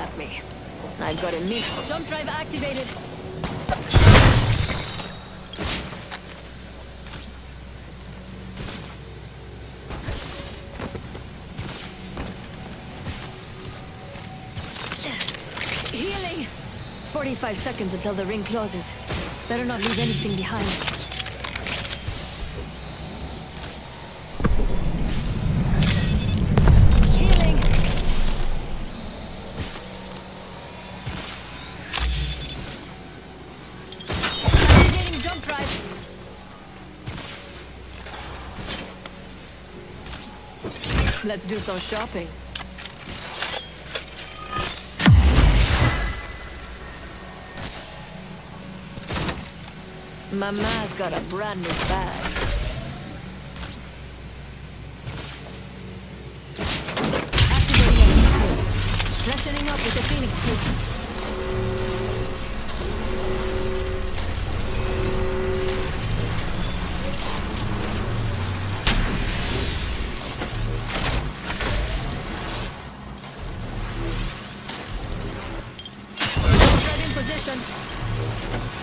at me. I've got a mid. Jump drive activated. Healing! 45 seconds until the ring closes. Better not leave anything behind. Let's do some shopping. Mama's got a brand new bag. Freshening up with the Phoenix kit. Thread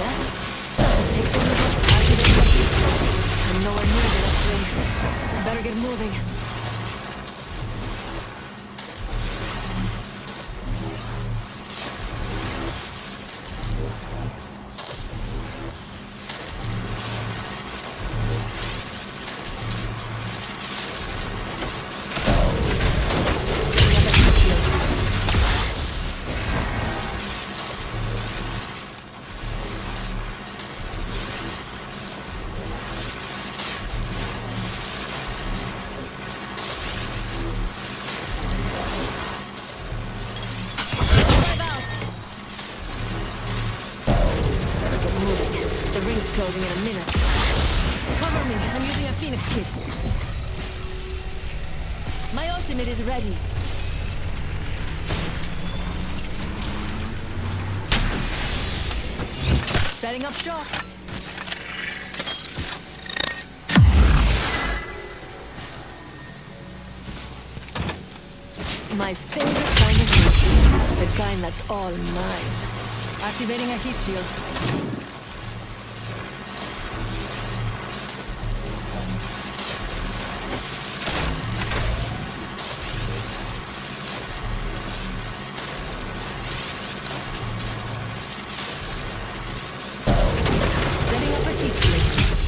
left. Better get moving. In a minute. Cover me. I'm using a Phoenix kit. My ultimate is ready. Setting up shop. My favorite kind of. The kind that's all mine. Activating a heat shield. Heading for Teasley.